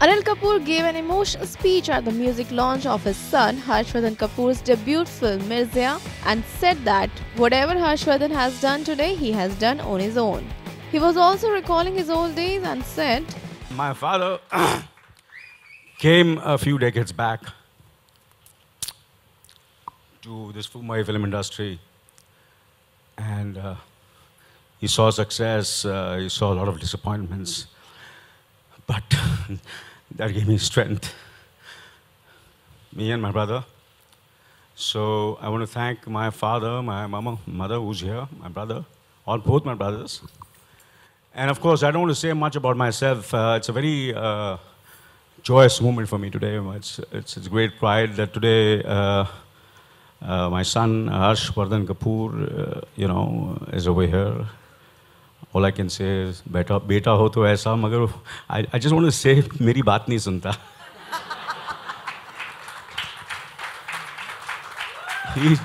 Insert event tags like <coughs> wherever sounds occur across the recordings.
Anil Kapoor gave an emotional speech at the music launch of his son Harshvardhan Kapoor's debut film Mirzya and said that whatever Harshvardhan has done today, he has done on his own. He was also recalling his old days and said, My father <coughs> came a few decades back to this Mumbai film industry and uh, he saw success, uh, he saw a lot of disappointments, but <laughs> that gave me strength, me and my brother. So I want to thank my father, my mama, mother who's here, my brother, all both my brothers. And of course, I don't want to say much about myself. Uh, it's a very uh, joyous moment for me today. It's, it's, it's great pride that today uh, uh my son Harsh Vardhan Kapoor, uh, you know, is over here. All I can say is, beta, beta ho to aisa, magar, I, I just want to say, meri baat nahi sunta. he,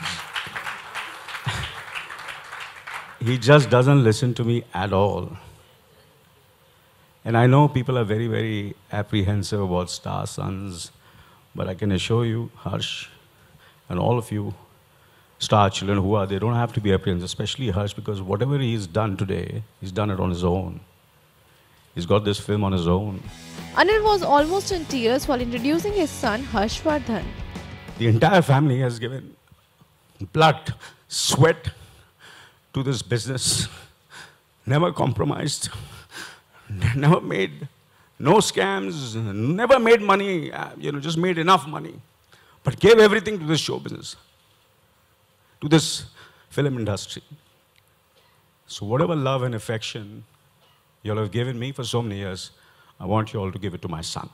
he just doesn't listen to me at all. And I know people are very, very apprehensive about star sons, but I can assure you, Harsh, and all of you, star children who are, they don't have to be apprehensive, especially Harsh, because whatever he's done today, he's done it on his own. He's got this film on his own. Anil was almost in tears while introducing his son Harshvardhan. The entire family has given blood, sweat to this business, never compromised, never made no scams, never made money, uh, you know, just made enough money, but gave everything to this show business to this film industry. So, whatever love and affection you all have given me for so many years, I want you all to give it to my son.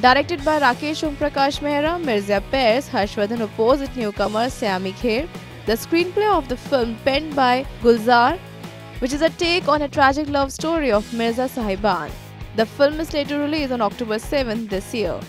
Directed by Rakesh Om Prakash Mehra, Mirzya pairs Harshvardhan opposite newcomer Saiyami Kher. The screenplay of the film penned by Gulzar, which is a take on a tragic love story of Mirza Sahiban. The film is later released on October 7 this year.